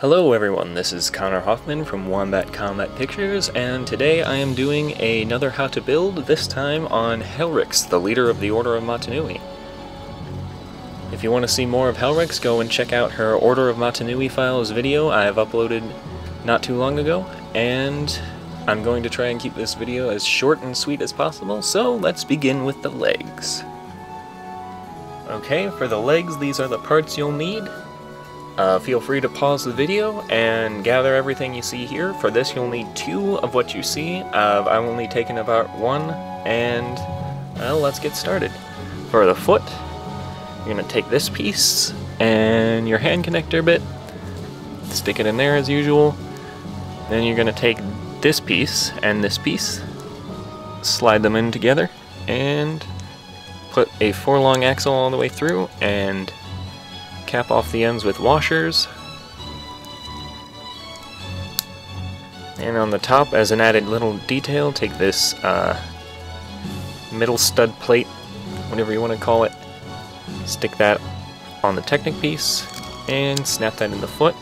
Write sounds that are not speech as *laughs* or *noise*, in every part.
Hello everyone, this is Connor Hoffman from Wombat Combat Pictures, and today I am doing another how to build, this time on Helryx, the leader of the Order of Mata Nui. If you want to see more of Helryx, go and check out her Order of Mata Nui files video I have uploaded not too long ago, and I'm going to try and keep this video as short and sweet as possible, so let's begin with the legs. Okay, for the legs, these are the parts you'll need. Uh, feel free to pause the video and gather everything you see here. For this you'll need two of what you see. Uh, I've only taken about one, and well, let's get started. For the foot, you're going to take this piece and your hand connector bit, stick it in there as usual. Then you're going to take this piece and this piece, slide them in together, and put a four long axle all the way through, and cap off the ends with washers. And on the top, as an added little detail, take this uh, middle stud plate, whatever you want to call it, stick that on the Technic piece, and snap that in the foot.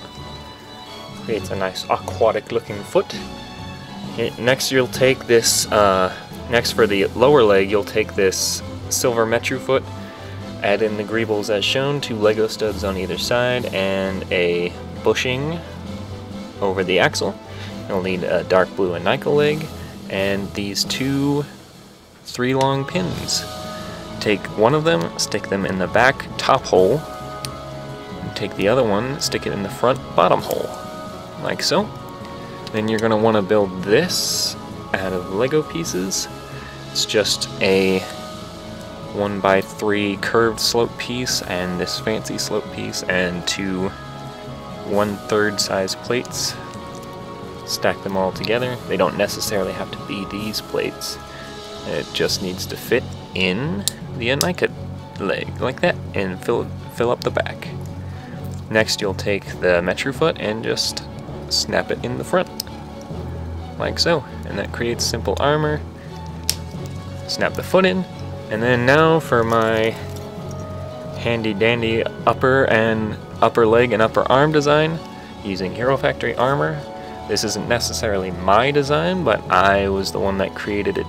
Creates a nice aquatic looking foot. Next you'll take this, uh, next for the lower leg, you'll take this silver Metru foot Add in the greebles as shown, two Lego studs on either side, and a bushing over the axle. You'll need a dark blue and nickel leg, and these two three long pins. Take one of them, stick them in the back top hole, take the other one, stick it in the front bottom hole, like so. Then you're going to want to build this out of Lego pieces. It's just a 1 by 3 curved slope piece and this fancy slope piece and two one-third size plates. Stack them all together. They don't necessarily have to be these plates. It just needs to fit in the Inika leg like that and fill, fill up the back. Next you'll take the Metru foot and just snap it in the front like so and that creates simple armor. Snap the foot in and then now for my handy dandy upper and upper leg and upper arm design using Hero Factory armor. This isn't necessarily my design, but I was the one that created it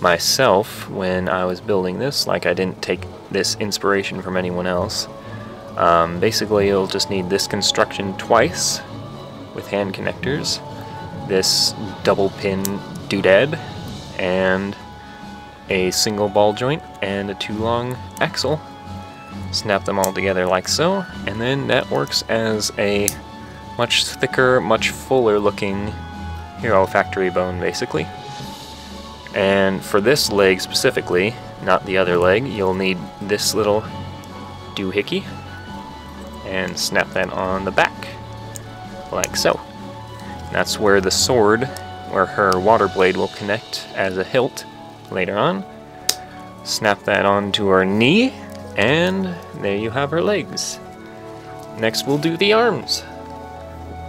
myself when I was building this. Like I didn't take this inspiration from anyone else. Um, basically, you'll just need this construction twice with hand connectors, this double pin doodad, and a single ball joint and a two long axle. Snap them all together like so, and then that works as a much thicker, much fuller looking Hero Factory bone basically. And for this leg specifically, not the other leg, you'll need this little doohickey and snap that on the back like so. That's where the sword, where her water blade will connect as a hilt later on. Snap that onto our knee, and there you have her legs. Next we'll do the arms.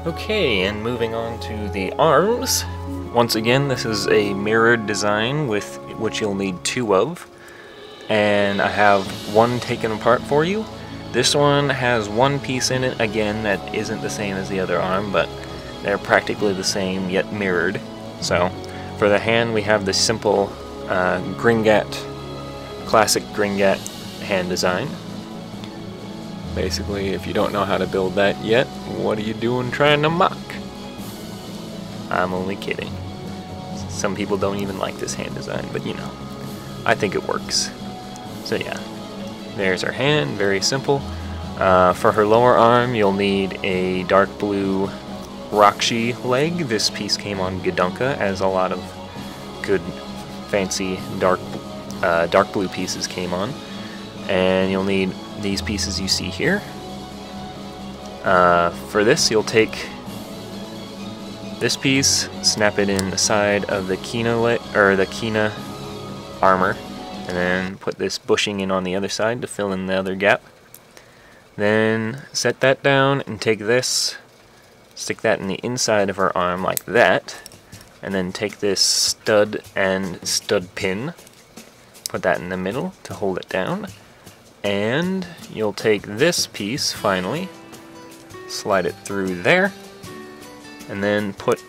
Okay, and moving on to the arms. Once again, this is a mirrored design with which you'll need two of. And I have one taken apart for you. This one has one piece in it, again, that isn't the same as the other arm, but they're practically the same, yet mirrored. So, for the hand, we have the simple uh, Gringat, classic Gringat hand design. Basically, if you don't know how to build that yet, what are you doing trying to mock? I'm only kidding. Some people don't even like this hand design, but you know, I think it works. So yeah, there's her hand, very simple. Uh, for her lower arm, you'll need a dark blue Rahkshi leg. This piece came on Gadunka, as a lot of good fancy dark uh, dark blue pieces came on. And you'll need these pieces you see here. Uh, for this, you'll take this piece, snap it in the side of the Kiina or the Kiina armor, and then put this bushing in on the other side to fill in the other gap. Then set that down and take this, stick that in the inside of her arm like that, and then take this stud and stud pin, put that in the middle to hold it down, and you'll take this piece finally, slide it through there, and then put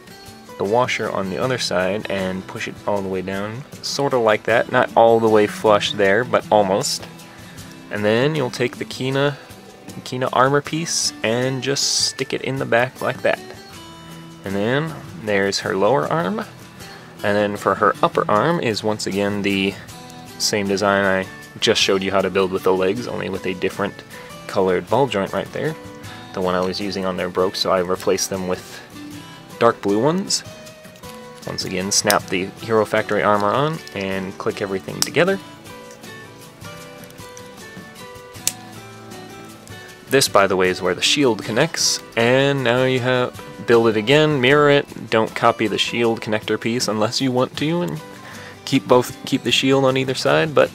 the washer on the other side and push it all the way down, sort of like that, not all the way flush there, but almost. And then you'll take the Kiina, Kiina armor piece and just stick it in the back like that. And then there's her lower arm, and then for her upper arm is once again the same design I just showed you how to build with the legs, only with a different colored ball joint right there. The one I was using on there broke, so I replaced them with dark blue ones. Once again, snap the Hero Factory armor on and click everything together. This, by the way, is where the shield connects, and now you have build it again, mirror it, don't copy the shield connector piece unless you want to, and keep both keep the shield on either side, but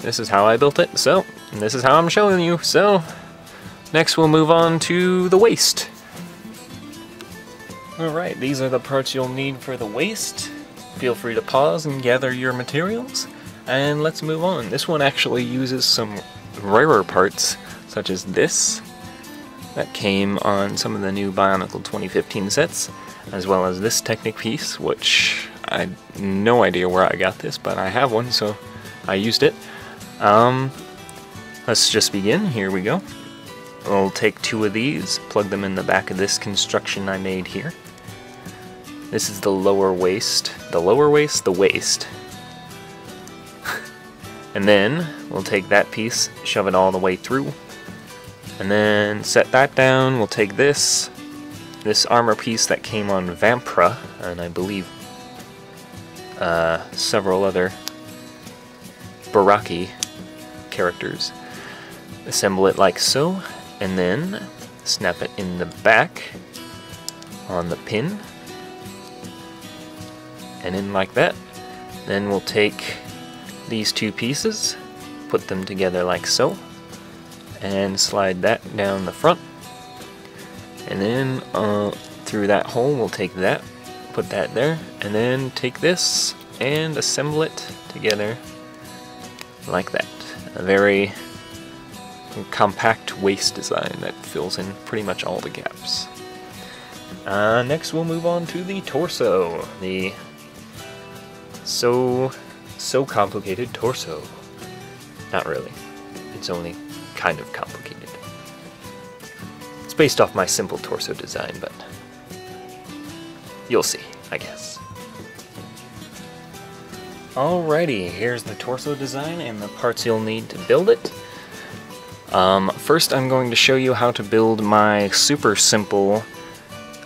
this is how I built it, so this is how I'm showing you, so next we'll move on to the waist. Alright, these are the parts you'll need for the waist. Feel free to pause and gather your materials, and let's move on. This one actually uses some rarer parts, such as this, that came on some of the new Bionicle 2015 sets, as well as this Technic piece, which I no idea where I got this, but I have one, so I used it. Um, let's just begin. Here we go. I'll take two of these, plug them in the back of this construction I made here. This is the lower waist. The lower waist? The waist. *laughs* and then we'll take that piece, shove it all the way through. And then set that down. We'll take this, this armor piece that came on Vamprah, and I believe uh, several other Barraki characters. Assemble it like so, and then snap it in the back on the pin and in like that. Then we'll take these two pieces, put them together like so, and slide that down the front. And then uh, through that hole we'll take that, put that there, and then take this and assemble it together like that. A very compact waist design that fills in pretty much all the gaps. Uh, next we'll move on to the torso, the so, so complicated torso. Not really. It's only kind of complicated. It's based off my simple torso design, but you'll see, I guess. Alrighty, here's the torso design and the parts you'll need to build it. Um, first I'm going to show you how to build my super simple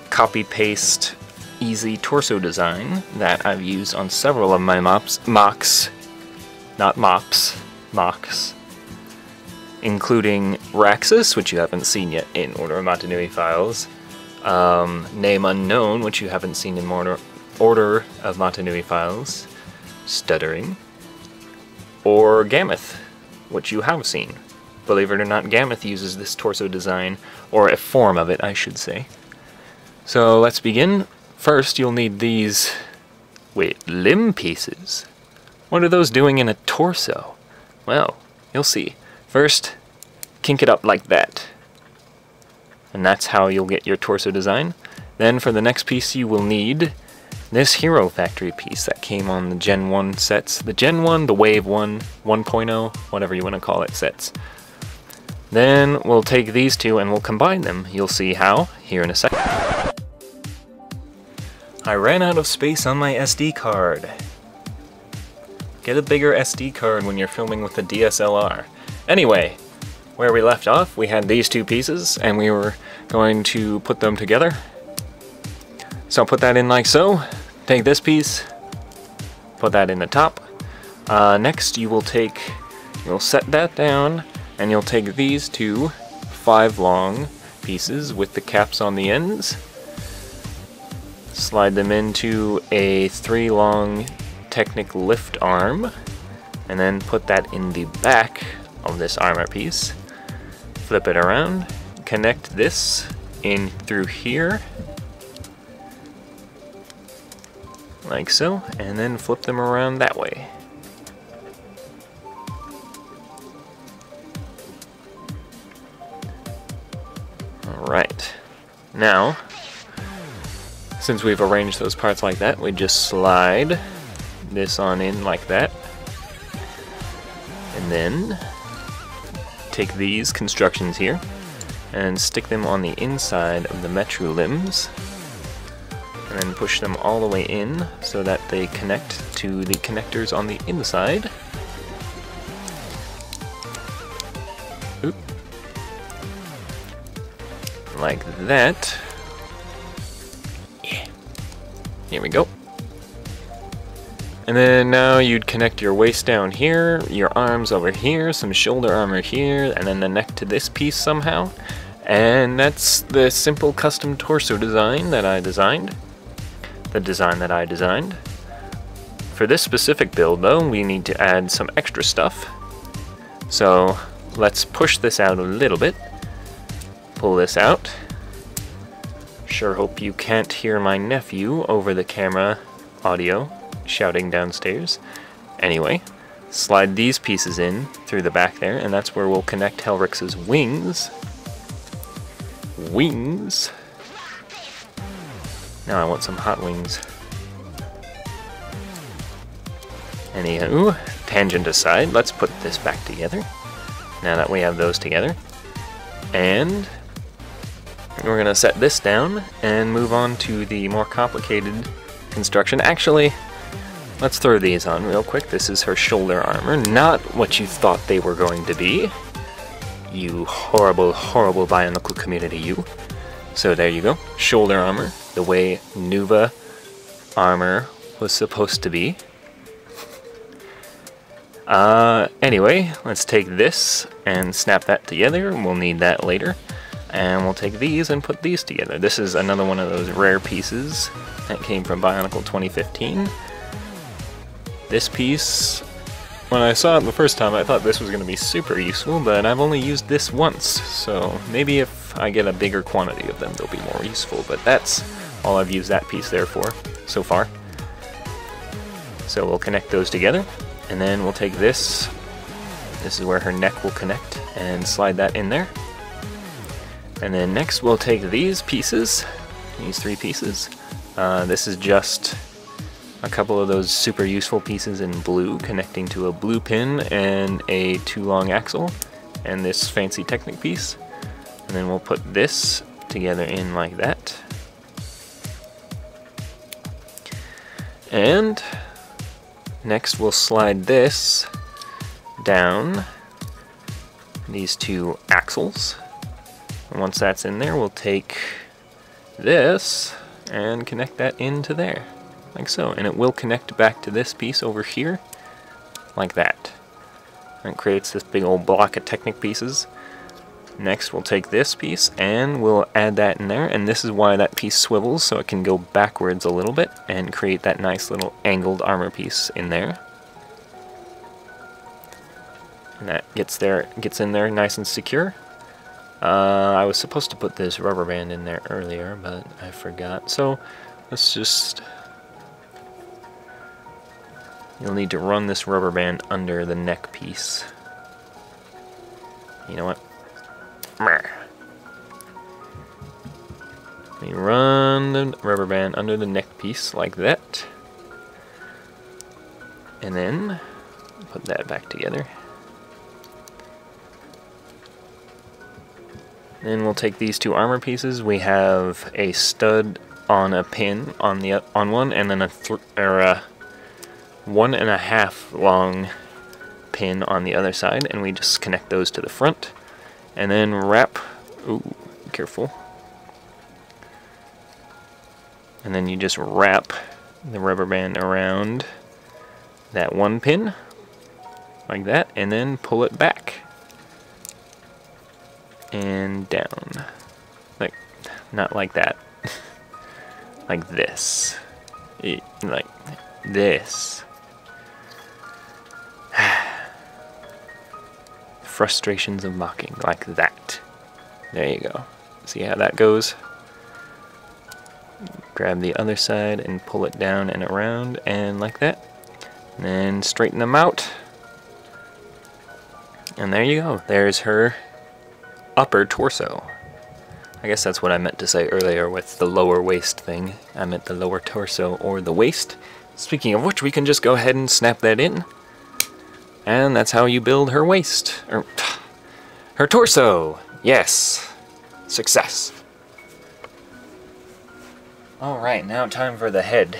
copy-paste easy torso design that I've used on several of my mops, mocks, not mops, mocks, including Raxus, which you haven't seen yet in Order of Mata Nui files, um, Name Unknown, which you haven't seen in Order, Order of Mata Nui files, Stuttering, or Gameth, which you have seen. Believe it or not, Gameth uses this torso design, or a form of it, I should say. So let's begin. First, you'll need these... Wait, limb pieces? What are those doing in a torso? Well, you'll see. First, kink it up like that. And that's how you'll get your torso design. Then for the next piece you will need this Hero Factory piece that came on the Gen 1 sets. The Gen 1, the Wave 1, 1.0, whatever you want to call it sets. Then we'll take these two and we'll combine them. You'll see how here in a second. I ran out of space on my SD card. Get a bigger SD card when you're filming with a DSLR. Anyway, where we left off, we had these two pieces, and we were going to put them together. So I'll put that in like so. Take this piece, put that in the top. Uh, next, you will take, you'll set that down, and you'll take these two five long pieces with the caps on the ends, slide them into a three long Technic lift arm, and then put that in the back of this armor piece. Flip it around, connect this in through here, like so, and then flip them around that way. Alright. Now, since we've arranged those parts like that, we just slide this on in like that. And then take these constructions here and stick them on the inside of the Metru limbs and then push them all the way in so that they connect to the connectors on the inside. Oop. Like that. Yeah. Here we go. And then now you'd connect your waist down here, your arms over here, some shoulder armor here, and then the neck to this piece somehow. And that's the simple custom torso design that I designed. The design that I designed. For this specific build though, we need to add some extra stuff. So let's push this out a little bit. Pull this out. Sure hope you can't hear my nephew over the camera audio shouting downstairs. Anyway, slide these pieces in through the back there, and that's where we'll connect Helryx's wings. Wings. Now I want some hot wings. Anywho, tangent aside, let's put this back together. Now that we have those together. And we're to set this down and move on to the more complicated construction. Actually, Let's throw these on real quick. This is her shoulder armor, not what you thought they were going to be. You horrible, horrible Bionicle community, you. So there you go. Shoulder armor, the way Nuva armor was supposed to be. Uh, anyway, let's take this and snap that together. We'll need that later. And we'll take these and put these together. This is another one of those rare pieces that came from Bionicle 2015. This piece, when I saw it the first time, I thought this was going to be super useful, but I've only used this once, so maybe if I get a bigger quantity of them, they'll be more useful, but that's all I've used that piece there for so far. So we'll connect those together, and then we'll take this, this is where her neck will connect, and slide that in there. And then next we'll take these pieces, these three pieces. Uh, this is just a couple of those super useful pieces in blue connecting to a blue pin and a too long axle and this fancy Technic piece. And then we'll put this together in like that. And next we'll slide this down these two axles. And once that's in there, we'll take this and connect that into there like so. And it will connect back to this piece over here, like that. And it creates this big old block of Technic pieces. Next we'll take this piece and we'll add that in there, and this is why that piece swivels, so it can go backwards a little bit and create that nice little angled armor piece in there. And that gets there, gets in there nice and secure. Uh, I was supposed to put this rubber band in there earlier, but I forgot. So let's just You'll need to run this rubber band under the neck piece. You know what? You run the rubber band under the neck piece like that. And then put that back together. Then we'll take these two armor pieces. We have a stud on a pin on the on one, and then a or a one and a half long pin on the other side and we just connect those to the front and then wrap ooh careful. And then you just wrap the rubber band around that one pin like that and then pull it back and down. Like not like that. *laughs* Like this. It, like this frustrations of mocking, like that. There you go. See how that goes? Grab the other side and pull it down and around, and like that. And then straighten them out. And there you go. There's her upper torso. I guess that's what I meant to say earlier with the lower waist thing. I meant the lower torso or the waist. Speaking of which, we can just go ahead and snap that in. And that's how you build her waist. Or, er, *sighs* her torso! Yes! Success! Alright, now time for the head.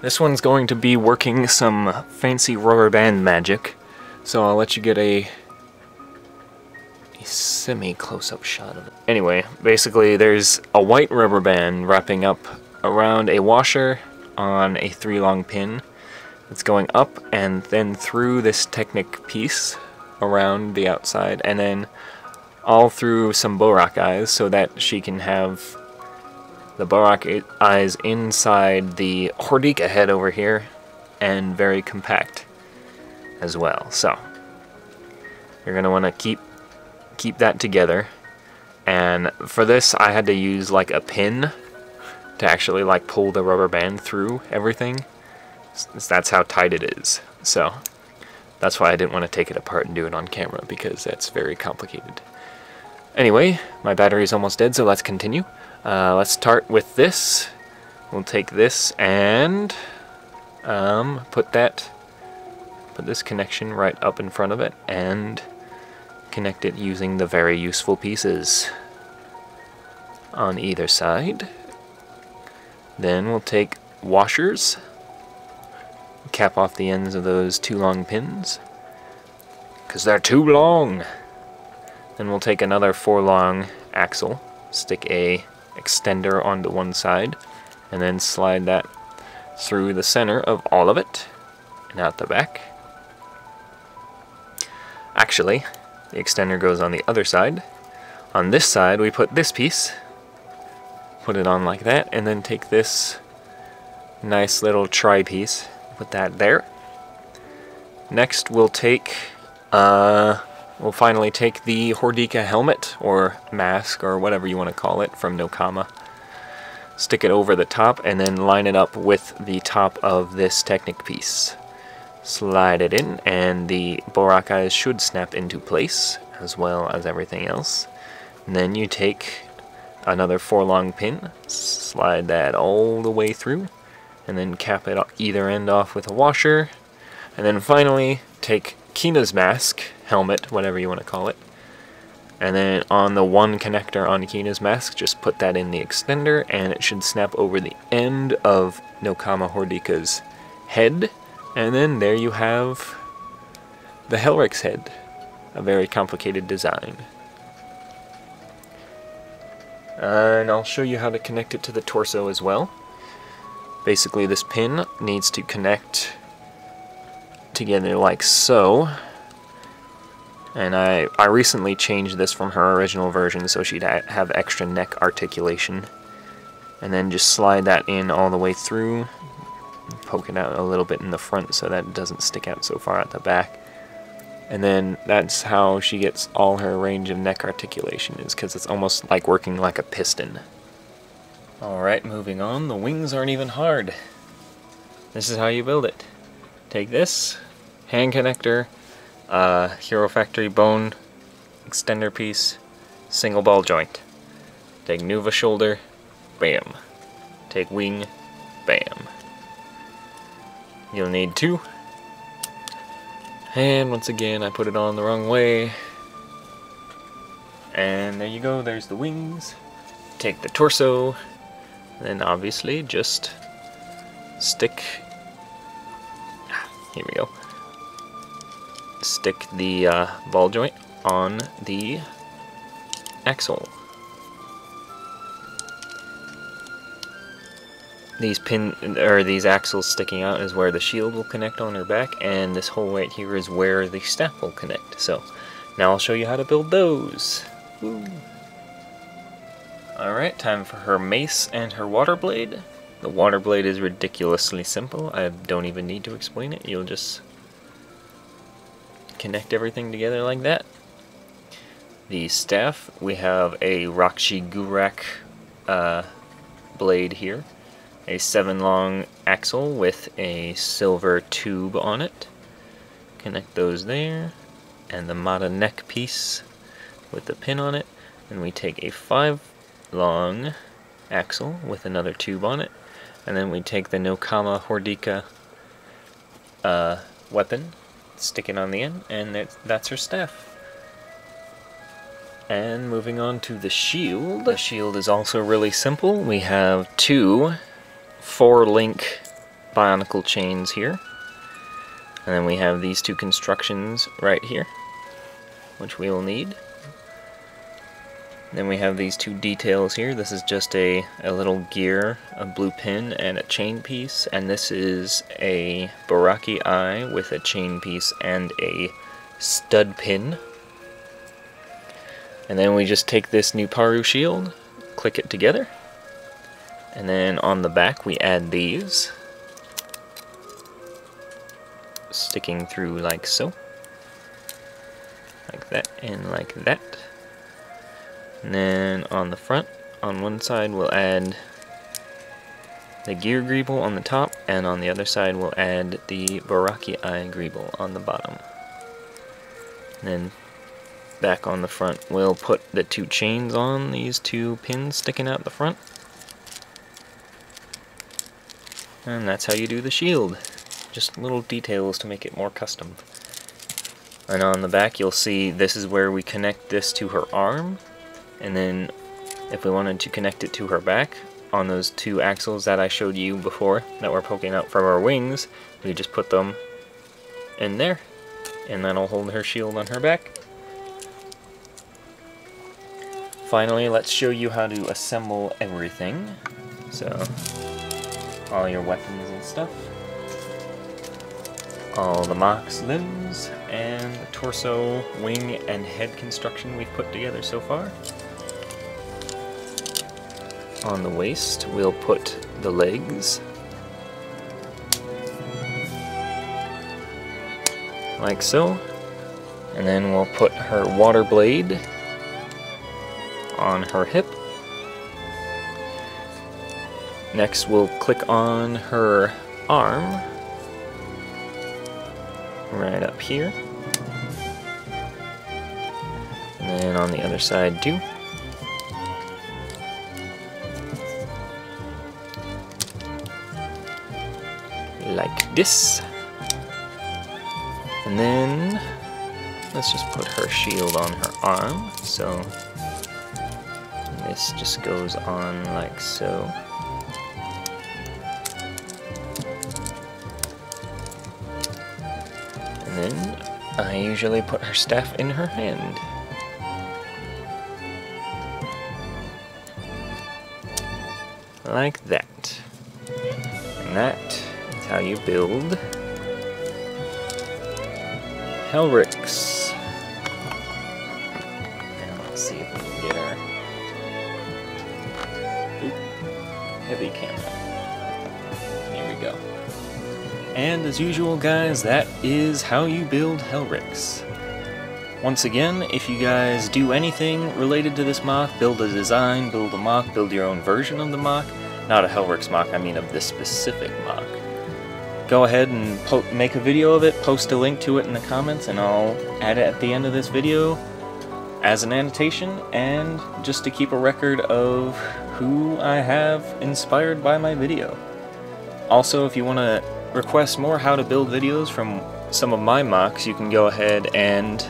This one's going to be working some fancy rubber band magic, so I'll let you get a, a semi-close-up shot of it. Anyway, basically there's a white rubber band wrapping up around a washer on a three-long pin. It's going up and then through this Technic piece around the outside, and then all through some Bohrok eyes so that she can have the Bohrok eyes inside the Hordika head over here, and very compact as well. So you're gonna want to keep keep that together. And for this, I had to use like a pin to actually like pull the rubber band through everything. That's how tight it is. So that's why I didn't want to take it apart and do it on camera because that's very complicated. Anyway, my battery is almost dead, so let's continue. Uh, let's start with this. We'll take this and um, put that, put this connection right up in front of it and connect it using the very useful pieces on either side. Then we'll take washers, cap off the ends of those two long pins, because they're too long. Then we'll take another four long axle, stick a extender onto one side, and then slide that through the center of all of it, and out the back. Actually, the extender goes on the other side. On this side, we put this piece, put it on like that, and then take this nice little tri piece, put that there. Next, we'll take uh, We'll finally take the Hordika helmet, or mask, or whatever you want to call it, from Nokama. Stick it over the top, and then line it up with the top of this Technic piece. Slide it in, and the Bohrok should snap into place, as well as everything else. And then you take another four long pin, slide that all the way through, and then cap it either end off with a washer. And then finally, take Kiina's mask, helmet, whatever you want to call it. And then on the one connector on Kiina's mask, just put that in the extender, and it should snap over the end of Nokama Hordika's head. And then there you have the Helryx head. A very complicated design. And I'll show you how to connect it to the torso as well. Basically, this pin needs to connect together like so. And I, I recently changed this from her original version so she'd ha have extra neck articulation. And then just slide that in all the way through. Poke it out a little bit in the front so that it doesn't stick out so far at the back. And then that's how she gets all her range of neck articulation is because it's almost like working like a piston. Alright, moving on. The wings aren't even hard. This is how you build it. Take this, hand connector, uh, Hero Factory bone extender piece, single ball joint. Take Nuva shoulder, bam. Take wing, bam. You'll need two. And once again, I put it on the wrong way. And there you go, there's the wings. Take the torso, then obviously just stick here we go. Stick the uh, ball joint on the axle. These pin or these axles sticking out is where the shield will connect on her back, and this hole right here is where the staff will connect. So now I'll show you how to build those. Alright, time for her mace and her water blade. The water blade is ridiculously simple. I don't even need to explain it. You'll just connect everything together like that. The staff, we have a Rahkshi Guurahk uh, blade here. A 7 long axle with a silver tube on it. Connect those there. And the Mata neck piece with the pin on it. And we take a 5 long axle with another tube on it. And then we take the Nokama Hordika uh, weapon, stick it on the end, and that's her staff. And moving on to the shield. The shield is also really simple. We have two four-link bionicle chains here. And then we have these two constructions right here, which we will need. Then we have these two details here. This is just a, a little gear, a blue pin, and a chain piece. And this is a Barraki eye with a chain piece and a stud pin. And then we just take this new Paru shield, click it together. And then on the back we add these. Sticking through like so. Like that and like that. And then on the front, on one side, we'll add the gear greeble on the top, and on the other side, we'll add the Barraki Eye greeble on the bottom. And then back on the front, we'll put the two chains on, these two pins sticking out the front. And that's how you do the shield. Just little details to make it more custom. And on the back you'll see this is where we connect this to her arm and then if we wanted to connect it to her back on those two axles that I showed you before that were poking out from her wings, we just put them in there and that'll hold her shield on her back. Finally, let's show you how to assemble everything. So, all your weapons and stuff. All the MOC's limbs, and the torso, wing, and head construction we've put together so far. On the waist, we'll put the legs. Like so. And then we'll put her water blade on her hip. Next we'll click on her arm right up here. And then on the other side too. This. And then let's just put her shield on her arm. So this just goes on like so. And then I usually put her staff in her hand. Like that. And that how you build Helryx. Now let's see if we can get our Oop. heavy camera. Here we go. And as usual guys, that is how you build Helryx. Once again, if you guys do anything related to this MOC, build a design, build a mock, build your own version of the mock, not a Helryx mock, I mean of this specific Mach go ahead and make a video of it, post a link to it in the comments, and I'll add it at the end of this video as an annotation, and just to keep a record of who I have inspired by my video. Also, if you want to request more how to build videos from some of my MOCs, you can go ahead and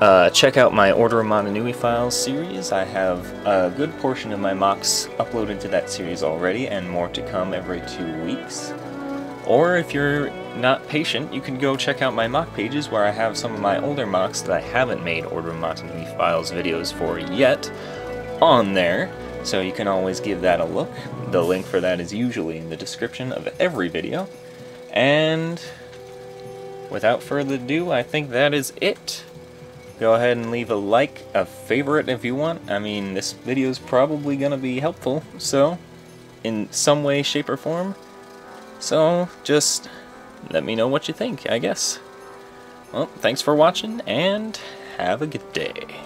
uh, check out my Order of Mata Nui Files series. I have a good portion of my MOCs uploaded to that series already, and more to come every two weeks. Or if you're not patient, you can go check out my mock pages where I have some of my older mocks that I haven't made Order of Mata Nui Files videos for yet on there, so you can always give that a look. The link for that is usually in the description of every video. And without further ado, I think that is it. Go ahead and leave a like, a favorite if you want. I mean, this video is probably going to be helpful, so in some way, shape, or form, so, just let me know what you think, I guess. Well, thanks for watching, and have a good day.